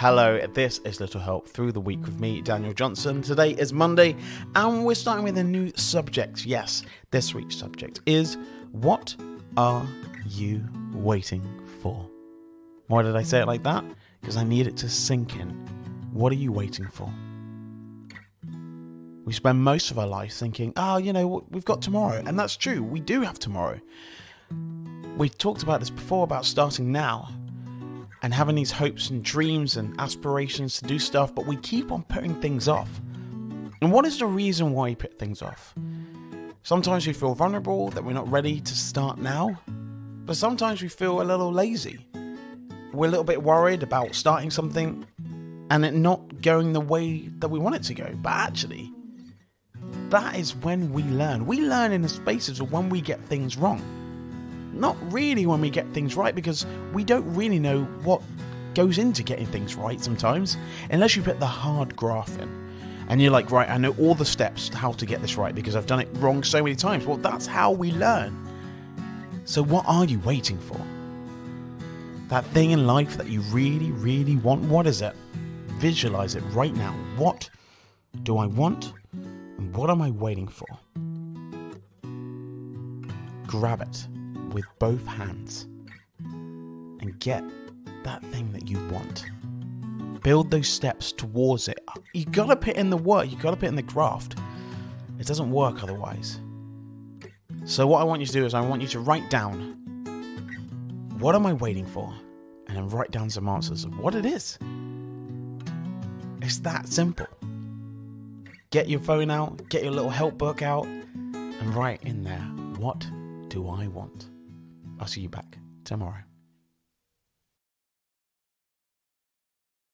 Hello, this is Little Help Through the Week with me, Danyl Johnson. Today is Monday, and we're starting with a new subject. Yes, this week's subject is What are you waiting for? Why did I say it like that? Because I need it to sink in. What are you waiting for? We spend most of our life thinking, oh, you know, what, we've got tomorrow. And that's true, we do have tomorrow. We talked about this before about starting now and having these hopes and dreams and aspirations to do stuff, but we keep on putting things off. And what is the reason why we put things off? Sometimes we feel vulnerable that we're not ready to start now, but sometimes we feel a little lazy. We're a little bit worried about starting something and it not going the way that we want it to go. But actually, that is when we learn. We learn in the spaces of when we get things wrong. Not really when we get things right, because we don't really know what goes into getting things right sometimes, unless you put the hard graph in. And you're like, right, I know all the steps how to get this right because I've done it wrong so many times. Well, that's how we learn. So, what are you waiting for? That thing in life that you really, really want, what is it? Visualize it right now. What do I want? And what am I waiting for? Grab it with both hands and get that thing that you want. Build those steps towards it. You gotta put in the work, you gotta put in the graft. It doesn't work otherwise. So, what I want you to do is, I want you to write down what am I waiting for? And then write down some answers of what it is. It's that simple. Get your phone out, get your little help book out, and write in there what do I want? I'll see you back tomorrow.